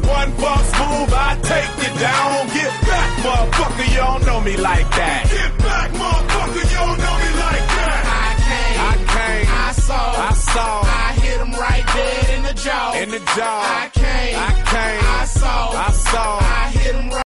make one false move, I take you down. Get back, motherfucker, you don't know me like that. Get back, motherfucker, you don't know me like that. I came, I came, I saw, I saw, I hit him right dead in the jaw. in the jaw. I came,